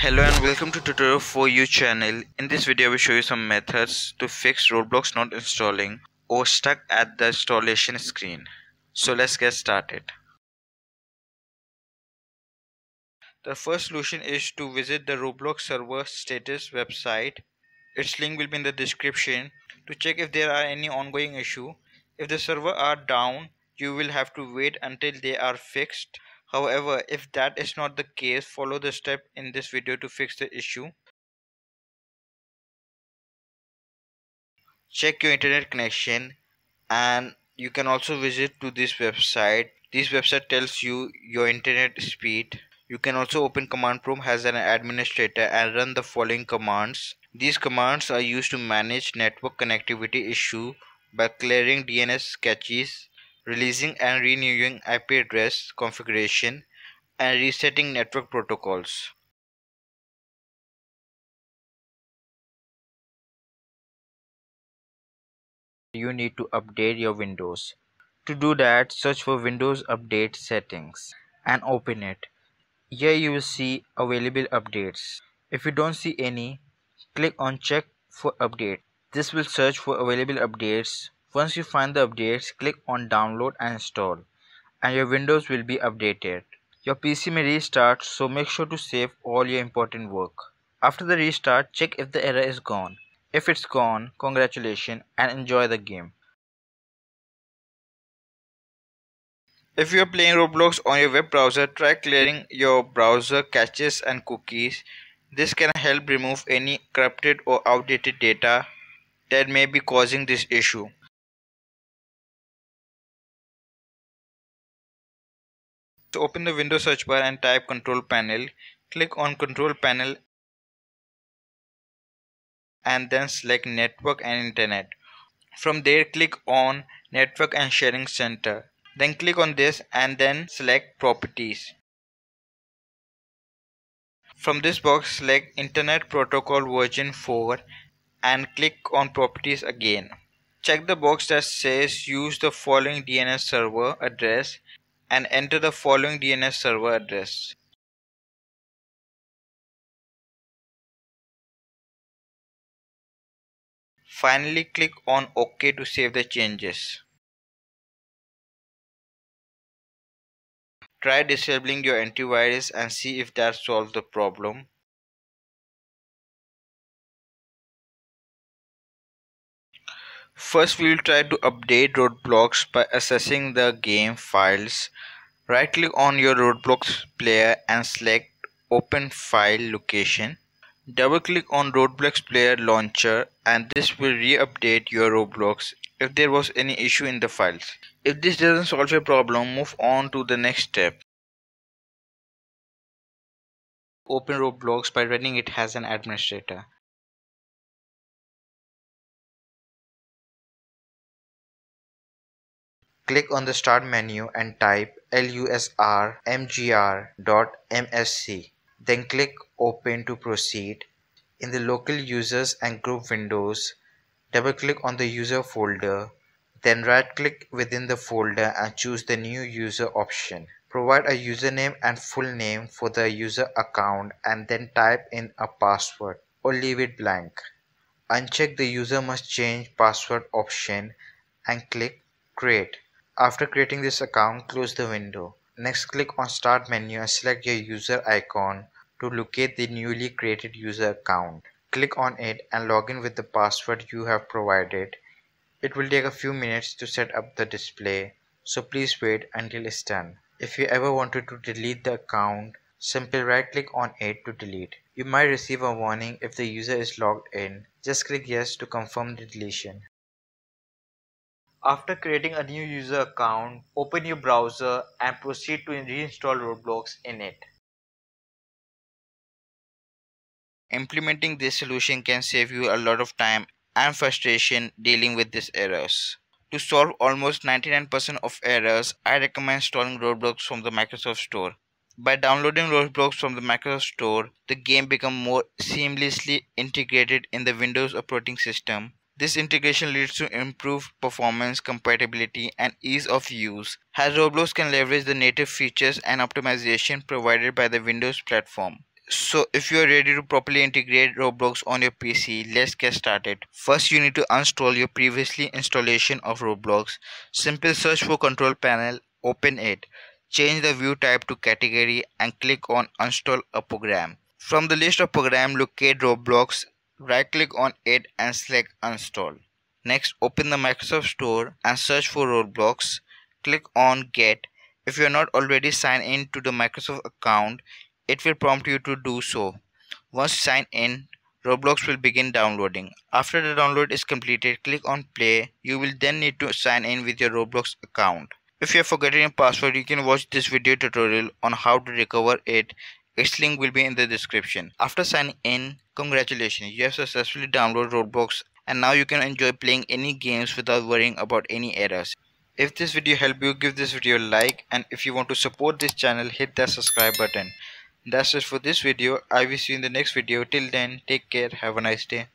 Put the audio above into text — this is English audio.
Hello and welcome to tutorial for you channel. In this video will show you some methods to fix Roblox not installing or stuck at the installation screen. So let's get started. The first solution is to visit the Roblox server status website. Its link will be in the description to check if there are any ongoing issue. If the server are down, you will have to wait until they are fixed However, if that is not the case, follow the step in this video to fix the issue. Check your internet connection and you can also visit to this website. This website tells you your internet speed. You can also open command prompt as an administrator and run the following commands. These commands are used to manage network connectivity issue by clearing DNS caches releasing and renewing IP address configuration, and resetting network protocols. You need to update your Windows. To do that, search for Windows Update Settings and open it. Here you will see available updates. If you don't see any, click on check for update. This will search for available updates once you find the updates, click on download and install and your Windows will be updated. Your PC may restart so make sure to save all your important work. After the restart, check if the error is gone. If it's gone, congratulations and enjoy the game. If you are playing Roblox on your web browser, try clearing your browser caches and cookies. This can help remove any corrupted or outdated data that may be causing this issue. To open the Windows search bar and type control panel, click on control panel and then select network and internet. From there click on network and sharing center. Then click on this and then select properties. From this box select internet protocol version 4 and click on properties again. Check the box that says use the following DNS server address and enter the following DNS server address. Finally click on OK to save the changes. Try disabling your antivirus and see if that solves the problem. First we will try to update Roblox by accessing the game files. Right click on your Roblox player and select open file location. Double click on Roblox player launcher and this will re-update your Roblox if there was any issue in the files. If this doesn't solve your problem, move on to the next step. Open Roblox by running it as an administrator. Click on the Start menu and type lusrmgr.msc. Then click Open to proceed. In the local users and group windows, double click on the user folder. Then right click within the folder and choose the new user option. Provide a username and full name for the user account and then type in a password or leave it blank. Uncheck the user must change password option and click create. After creating this account, close the window. Next click on start menu and select your user icon to locate the newly created user account. Click on it and log in with the password you have provided. It will take a few minutes to set up the display, so please wait until it's done. If you ever wanted to delete the account, simply right click on it to delete. You might receive a warning if the user is logged in. Just click yes to confirm the deletion. After creating a new user account, open your browser and proceed to reinstall Roblox in it. Implementing this solution can save you a lot of time and frustration dealing with these errors. To solve almost 99% of errors, I recommend installing Roblox from the Microsoft Store. By downloading Roblox from the Microsoft Store, the game becomes more seamlessly integrated in the Windows operating system this integration leads to improved performance, compatibility, and ease of use, as Roblox can leverage the native features and optimization provided by the Windows platform. So if you are ready to properly integrate Roblox on your PC, let's get started. First you need to uninstall your previously installation of Roblox. Simple search for control panel, open it. Change the view type to category and click on install a program. From the list of program locate Roblox, right click on it and select install. Next open the Microsoft Store and search for Roblox. Click on get. If you are not already signed in to the Microsoft account, it will prompt you to do so. Once sign in, Roblox will begin downloading. After the download is completed, click on play. You will then need to sign in with your Roblox account. If you have forgotten your password, you can watch this video tutorial on how to recover it. Its link will be in the description. After signing in, congratulations, you have successfully downloaded Roblox and now you can enjoy playing any games without worrying about any errors. If this video helped you, give this video a like and if you want to support this channel, hit that subscribe button. That's it for this video. I will see you in the next video. Till then, take care. Have a nice day.